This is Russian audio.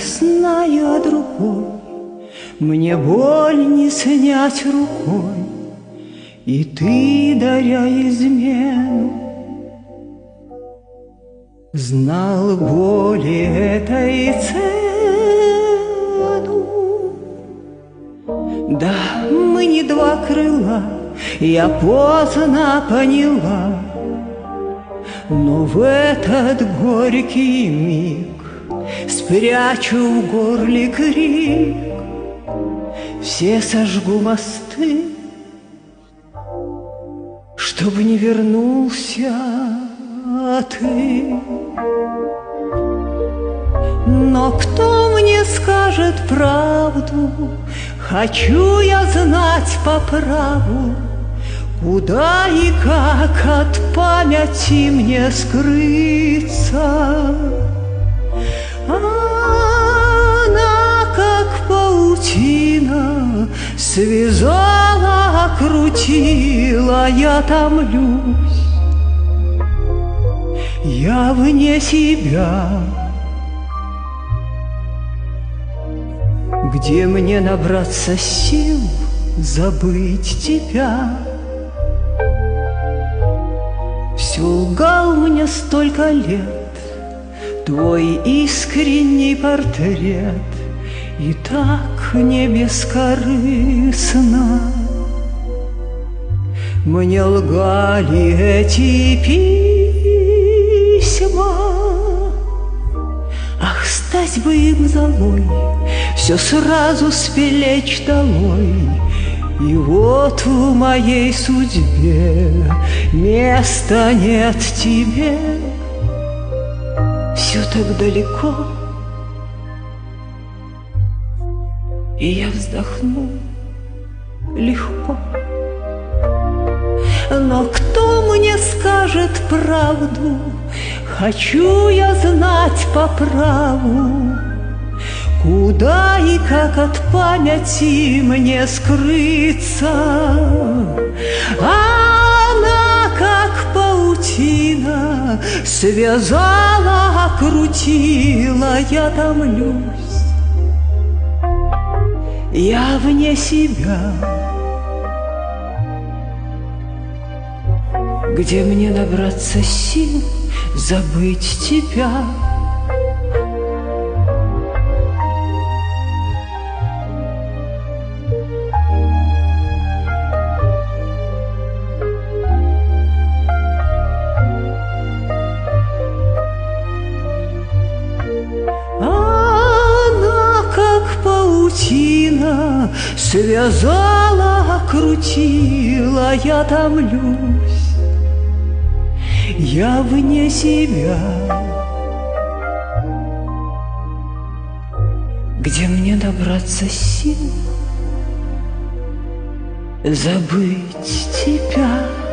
знаю о другой, Мне боль не снять рукой, И ты, даря измену, Знал боли этой цену. Да, мы не два крыла, я поздно поняла, Но в этот горький миг Спрячу в горле крик, Все сожгу мосты, Чтобы не вернулся ты. Но кто мне скажет правду? Хочу я знать по праву, Куда и как от памяти мне скрыться. Она, как паутина, Связала, окрутила, я томлюсь. Я вне себя, Где мне набраться сил забыть тебя? Все лгал мне столько лет Твой искренний портрет И так не бескорыстно Мне лгали эти письма Ах, стать бы им золой все сразу спелечь долой. И вот в моей судьбе места нет тебе. Все так далеко, и я вздохну легко. Но кто мне скажет правду? Хочу я знать по праву. Куда и как от памяти мне скрыться? Она, связала, окрутила, я томлюсь. Я вне себя, где мне набраться сил забыть тебя? Паутина Связала, окрутила, я томлюсь. Я вне себя. Где мне добраться сил? Забыть тебя